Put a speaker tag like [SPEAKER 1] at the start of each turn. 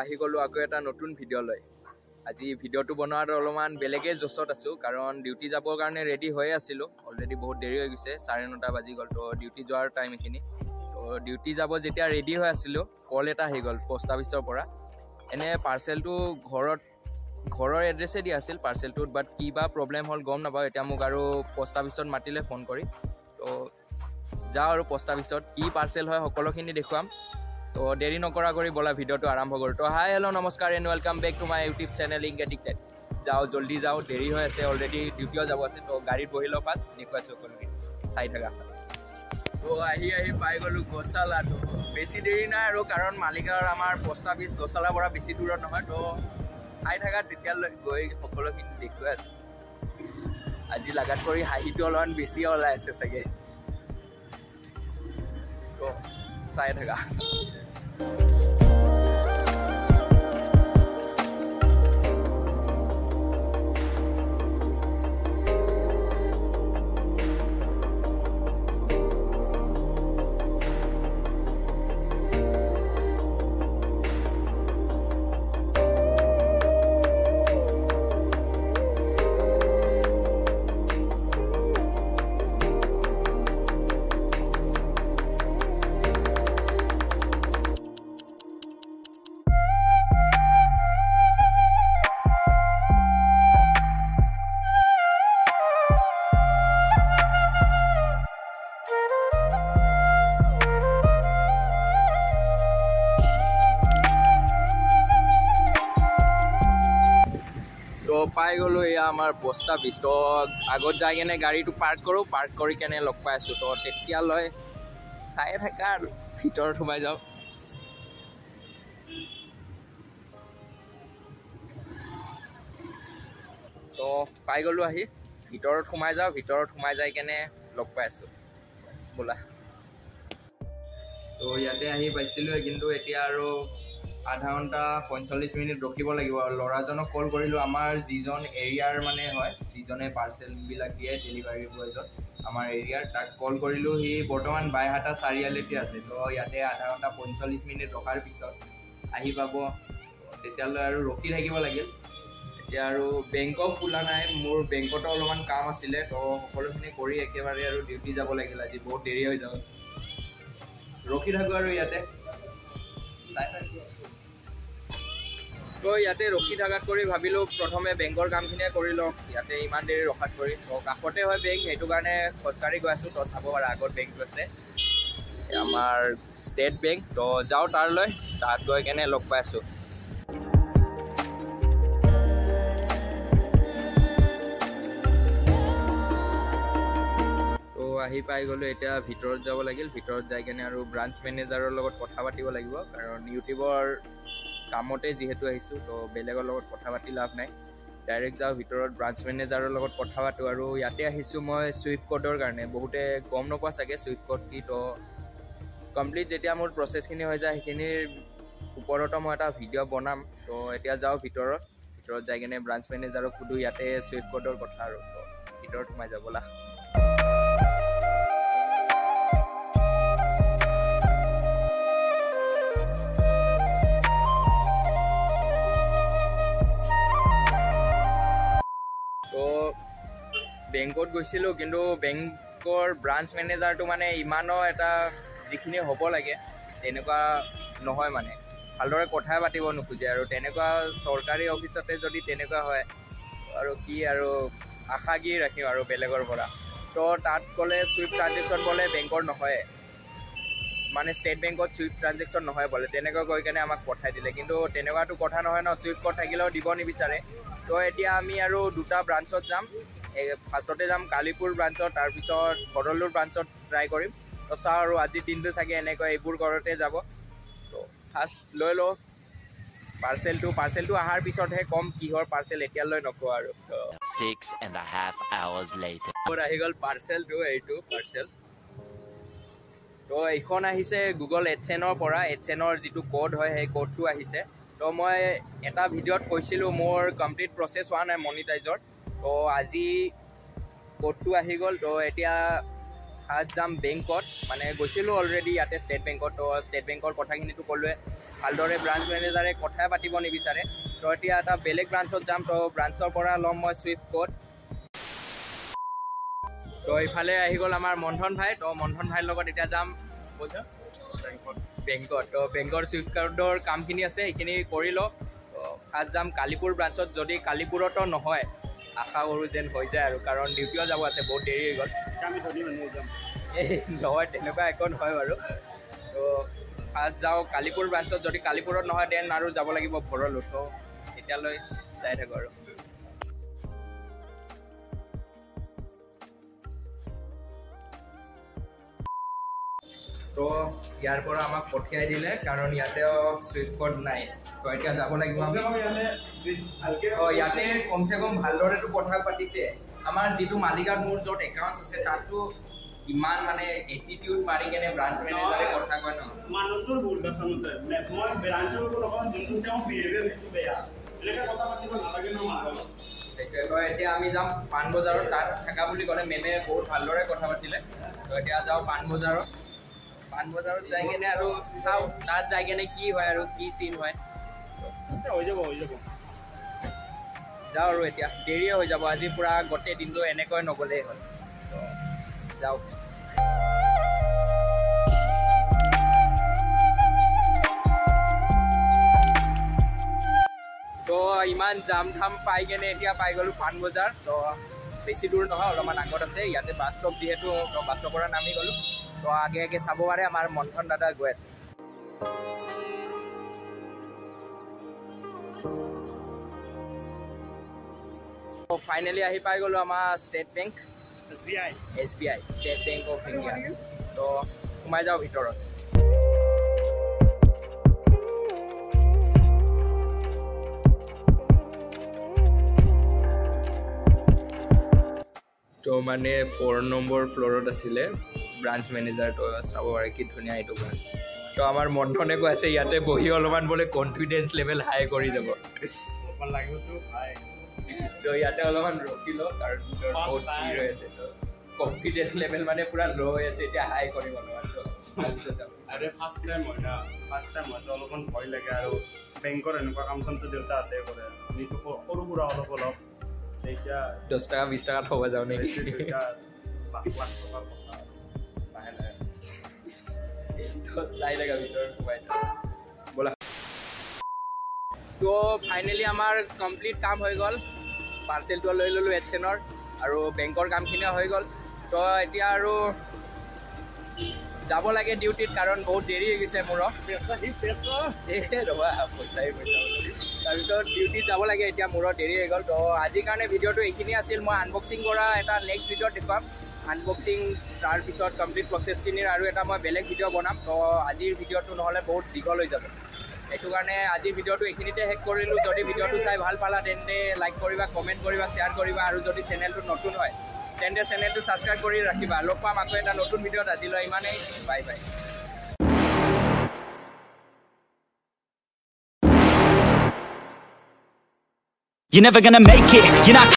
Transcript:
[SPEAKER 1] আহি গ'লোঁ আকৌ এটা নতুন ভিডিঅ' লৈ। আজি ভিডিঅ'টো বনোৱাত অলপমান বেলেগেই জচত আছোঁ কাৰণ ডিউটি যাবৰ কাৰণে ৰেডি হৈয়ে আছিলোঁ। অলৰেডি বহুত দেৰি হৈ গৈছে চাৰে নটা বাজি গ'ল তো ডিউটি যোৱাৰ টাইম এইখিনি। তো ডিউটি যাব যেতিয়া ৰেডি হৈ আছিলোঁ কল এটা আহি গ'ল পষ্ট অফিচৰ পৰা। এনে পাৰ্চেলটো ঘৰত ঘৰৰ এড্ৰেছে দিয়া আছিল পাৰ্চেলটোত বাট কি বা প্ৰব্লেম হ'ল গম নাপাওঁ। এতিয়া মোক আৰু পষ্ট অফিচত মাতিলে ফোন কৰি। তো যাওঁ আৰু পষ্ট অফিচত কি পাৰ্চেল হয় সকলোখিনি দেখুৱাম। তো দেৰি নকৰা কৰি বলা ভিডিঅ'টো আৰম্ভ কৰোঁ। তো হাই হেল্ল' নমস্কাৰ and welcome back to my YouTube channel Ink Addicted যাওঁ জল্দি যাওঁ দেৰি হৈ আছে অলৰেডি ডিউটিও যাব আছে তো গাড়ীত বহি লওঁ ফাৰ্ষ্ট দেখুৱাইছোঁ সকলোকে চাই থাকা। তো আহি আহি পাই গ'লোঁ গছালাটো। বেছি দেৰি নাই আৰু কাৰণ মালিগাঁৱৰ আমাৰ পষ্ট অফিচ গছালাৰ পৰা বেছি দূৰত নহয় তো চাই থাকা তেতিয়ালৈ গৈ সকলোখিনি দেখুৱাই আছোঁ। আজি লাগাত কৰি হাঁহিটো অলপমান বেছি ওলাই আছে চাগে। তো চাই থাকা। পাই গ'লোঁ এয়া আমাৰ পোষ্ট অফিচ তো আগত যাই কেনে গাড়ীটো পাৰ্ক কৰোঁ পাৰ্ক কৰি কেনে লগ পাই আছোঁ। তো তেতিয়ালৈ চায়ে থাকা আৰু ভিতৰত সোমাই যাওঁ। তো পাই গ'লোঁ আহি। ভিতৰত সোমাই যাওঁ ভিতৰত সোমাই যাই কেনে লগ পাই আছোঁ। বোলা। তো ইয়াতে আহি পাইছিলোঁ কিন্তু এতিয়া আৰু আধা ঘণ্টা পঞ্চল্লিছ মিনিট ৰখিব লাগিব। আৰু ল'ৰাজনক কল কৰিলোঁ আমাৰ যিজন এৰিয়াৰ মানে হয় যিজনে পাৰ্চেলবিলাক দিয়ে ডেলিভাৰী বয়জন আমাৰ এৰিয়াৰ তাক কল কৰিলোঁ সি বৰ্তমান বাইহাটা চাৰিআলিতে আছে। তো ইয়াতে আধা ঘণ্টা পঞ্চল্লিছ মিনিট ৰখাৰ পিছত আহি পাব। তেতিয়ালৈ আৰু ৰখি থাকিব লাগিল। এতিয়া আৰু বেংকক খোলা নাই মোৰ বেংকতো অলপমান কাম আছিলে তো সকলোখিনি কৰি একেবাৰে আৰু ডিউটি যাব লাগিল আজি বহুত দেৰি হৈ যাব। ৰখি থাকোঁ আৰু ইয়াতে। চাই থাকোঁ। তো ইয়াতে ৰখি থকাত কৰি ভাবিলোঁ প্ৰথমে বেংকৰ কামখিনিয়ে কৰি লওঁ। ইয়াতে ইমান দেৰি ৰখাত কৰি তো কাষতে হয় বেংক সেইটো কাৰণে খোজকাঢ়ি গৈ আছোঁ। তো চাব পাৰা আগত বেংকটো আছে। আমাৰ ষ্টেট বেংক তো যাওঁ তাৰলৈ তাত গৈ কেনে লগ পাই আছোঁ। তো আহি পাই গ'লোঁ। এতিয়া ভিতৰত যাব লাগিল। ভিতৰত যাই কেনে আৰু ব্ৰাঞ্চ মেনেজাৰৰ লগত কথা পাতিব লাগিব। কাৰণ ইউটিউবৰ কামতে যিহেতু আহিছোঁ তো বেলেগৰ লগত কথা পাতি লাভ নাই। ডাইৰেক্ট যাওঁ ভিতৰত ব্ৰাঞ্চ মেনেজাৰৰ লগত কথা পাতোঁ আৰু ইয়াতে আহিছোঁ মই চুইফ্ট কোডৰ কাৰণে। বহুতে গম নোপোৱা চাগে চুইফ্ট কোড কি তো কমপ্লিট যেতিয়া মোৰ প্ৰচেছখিনি হৈ যায় সেইখিনিৰ ওপৰতো মই এটা ভিডিঅ' বনাম। তো এতিয়া যাওঁ ভিতৰত ভিতৰত যাই কিনে ব্ৰাঞ্চ মেনেজাৰক সুধোঁ ইয়াতে চুইফ্ট কোডৰ কথা আৰু ভিতৰত সোমাই যাব ব'লা বেংকত গৈছিলোঁ কিন্তু বেংকৰ ব্ৰাঞ্চ মেনেজাৰটো মানে ইমানো এটা যিখিনি হ'ব লাগে তেনেকুৱা নহয় মানে। ভালদৰে কথাই পাতিব নোখোজে আৰু তেনেকুৱা চৰকাৰী অফিচতে যদি তেনেকুৱা হয় আৰু কি আৰু আশা কি ৰাখিম আৰু বেলেগৰ পৰা। তো তাত গ'লে চুইফ্ট ট্ৰানজেকশ্যন বোলে বেংকৰ নহয়। মানে ষ্টেট বেংকত চুইফ্ট ট্ৰানজেকশ্যন নহয় বোলে তেনেকৈ গৈ কেনে আমাক পঠাই দিলে। কিন্তু তেনেকুৱাটো কথা নহয় ন চুইফ্ট ক'ড থাকিলেও দিব নিবিচাৰে। তো এতিয়া আমি আৰু দুটা ব্ৰাঞ্চত যাম। ফাৰ্ষ্টতে যাম কালিপুৰ ব্ৰাঞ্চত তাৰপিছত ভদলুৰ ব্ৰাঞ্চত ট্ৰাই কৰিম। তো চাওঁ আৰু আজিৰ দিনটো চাগে এনেকৈ এইবোৰ ঘৰতে যাব। তো ফাৰ্ষ্ট লৈ লওঁ। পাৰ্চেলটো পাৰ্চেলটো অহাৰ পিছতহে ক'ম কিহৰ পাৰ্চেল এতিয়ালৈ নকওঁ আৰু. মোৰ আহি গ'ল পাৰ্চেলটো এইটো পাৰ্চেল তো এইখন আহিছে গুগল এডচেনৰ পৰা। এডচেনৰ যিটো ক'ড হয় সেই ক'ডটো আহিছে। তো মই এটা ভিডিঅ'ত কৈছিলোঁ মোৰ কমপ্লিট প্ৰচেছ হোৱা নাই মনিটাইজৰ তো আজি ক'ডটো আহি গ'ল তো এতিয়া ফাৰ্ষ্ট যাম বেংকত। মানে গৈছিলোঁ অলৰেডি ইয়াতে ষ্টেট বেংকত তো ষ্টেট বেংকৰ কথাখিনিতো ক'লোৱে। ভালদৰে ব্ৰাঞ্চ মেনেজাৰে কথাই পাতিব নিবিচাৰে। তো এতিয়া এটা বেলেগ ব্ৰাঞ্চত যাম তো ব্ৰাঞ্চৰ পৰা ল'ম মই চুইফ্ট কোড তো ইফালে আহি গ'ল আমাৰ মন্থন ভাই তো মন্থন ভাইৰ লগত এতিয়া যাম। বেংকত তো বেংকৰ চুইফ্ট কাৰ্ডৰ কামখিনি আছে সেইখিনি কৰি লওঁ ফাৰ্ষ্ট যাম কালিপুৰ ব্ৰাঞ্চত যদি কালিপুৰতো নহয় আশা কৰোঁ যেন হৈ যায় আৰু কাৰণ ডিউটিও যাব আছে বহুত দেৰি হৈ গ'ল। এই নহয় তেনেকুৱা একো নহয় বাৰু। তো ফাৰ্ষ্ট যাওঁ কালিপুৰ ব্ৰাঞ্চত যদি কালিপুৰত নহয় দেন আৰু যাব লাগিব ভৰলো তো তেতিয়ালৈ যাই থাকোঁ আৰু। তো ইয়াৰ পৰা আমাক পঠিয়াই দিলে কাৰণ ইয়াতেও চুইফ্ট কোড নাই। তো এতিয়া যাব লাগিব আমি। অঁ ইয়াতে কমচে কম ভালদৰেতো কথা পাতিছে। আমাৰ যিটো মালিগাঁৱত মোৰ য'ত একাউণ্ট আছে তাততো ইমান মানে এটিটিউড মাৰি কেনে ব্ৰাঞ্চ মেনেজাৰে কথা কয় ন।
[SPEAKER 2] মানুহটোৰ ভুল আচলতে মই ব্ৰাঞ্চৰ লগত যোনটো তেওঁ বিহেভিয়াৰ সেইটো বেয়া। এনেকে কথা পাতিব নালাগে ন মানুহৰ
[SPEAKER 1] সেইটোৱে তো এতিয়া আমি যাম পাণ বজাৰত তাত থাকা বুলি ক'লে মেমে বহুত ভালদৰে কথা পাতিলে। তো এতিয়া যাওঁ পাণ বজাৰত পাণ বজাৰত যাই কেনে আৰু চাওঁ তাত যাই কেনে কি হয় আৰু কি চিন হয়।
[SPEAKER 2] হৈ যাব হৈ যাব।
[SPEAKER 1] যাওঁ আৰু এতিয়া দেৰিয়ে হৈ যাব আজি পূৰা গোটেই দিনটো এনেকৈ নগ'লেই হ'ল। তো যাওঁ। তো ইমান জাম থাম পাই কেনে এতিয়া পাই গ'লোঁ পাণ বজাৰ তো বেছি দূৰ নহয় অলপমান আগত আছে ইয়াতে বাছ ষ্টপ যিহেতু তো বাছৰ পৰা নামি গ'লোঁ। তো আগে আগে চাব পাৰে আমাৰ মন্থন দাদা গৈ আছে। ফাইনেলি আহি পাই গ'লোঁ আমাৰ state bank
[SPEAKER 2] S B I
[SPEAKER 1] state bank of India তো সোমাই যাওঁ ভিতৰত। তো মানে ফ'ৰ নম্বৰ ফ্ল'ৰত আছিলে। ব্ৰাঞ্চ মেনেজাৰ তো চাব পাৰে কি ধুনীয়া এইটো ব্ৰাঞ্চ তো আমাৰ মন্থনে কৈ আছে ইয়াতে বহি অলপমান বোলে কনফিডেঞ্চ লেভেল হাই কৰি যাব। তো ইয়াতে অলপমান ৰখি লওঁ কাৰণ বহুত. ভিৰ হৈ আছে তো। কনফিডেঞ্চ লেভেল মানে পূৰা ল' হৈ আছে এতিয়া হাই অলপমান যাম।
[SPEAKER 2] আৰে ফাৰ্ষ্ট টাইম হয় না ফাৰ্ষ্ট টাইম হয়তো অলপমান ভয় লাগে আৰু। বেংকৰ এনেকুৱা কাম চামটো দেউতাহঁতে কৰে। আমিতো সৰু সুৰা অলপ অলপ। এতিয়া
[SPEAKER 1] দহ টকা বিছ টকা থ'ব যাওঁ নেকি?
[SPEAKER 2] লাখ লাখ টকাৰ কথা।
[SPEAKER 1] তো চাই থাকা ভিতৰত সোমাই যাওঁ ব'লা। তো ফাইনেলি আমাৰ কমপ্লিট কাম হৈ গ'ল। পাৰ্চেলটো লৈ ল'লোঁ এডচেনৰ আৰু বেংকৰ কামখিনিও হৈ গ'ল। তো এতিয়া আৰু যাব লাগে ডিউটিত কাৰণ বহুত দেৰি হৈ গৈছে মোৰো। ৰ'বা পইচাই পইচা তাৰপিছত ডিউটিত যাব লাগে এতিয়া মোৰো দেৰি হৈ গ'ল। তো আজিৰ কাৰণে ভিডিঅ'টো এইখিনি আছিল। মই আনবক্সিং কৰা এটা নেক্সট ভিডিঅ'ত দেখুৱাম আনবক্সিং তাৰপিছত কমপ্লিট প্ৰচেছখিনিৰ আৰু এটা মই বেলেগ ভিডিঅ' বনাম। তো আজিৰ ভিডিঅ'টো নহ'লে বহুত দীঘল হৈ যাব। সেইটো কাৰণে আজিৰ ভিডিঅ'টো এইখিনিতে শেষ কৰিলোঁ। যদি ভিডিঅ'টো চাই ভাল পালা তেন্তে লাইক কৰিবা কমেণ্ট কৰিবা শ্বেয়াৰ কৰিবা আৰু যদি চেনেলটো নতুন হয় তেন্তে চেনেলটো ছাবস্ক্ৰাইব কৰি ৰাখিবা। লগ পাম আকৌ এটা নতুন ভিডিঅ'ত আজিলৈ ইমানেই। Bye bye.
[SPEAKER 3] You're never gonna make it. You're not.